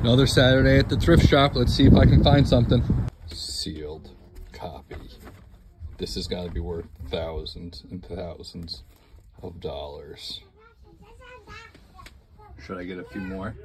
Another Saturday at the thrift shop. Let's see if I can find something. Sealed copy. This has got to be worth thousands and thousands of dollars. Should I get a few more?